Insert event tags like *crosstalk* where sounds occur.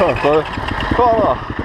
*laughs* 上分了。